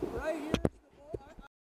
right here.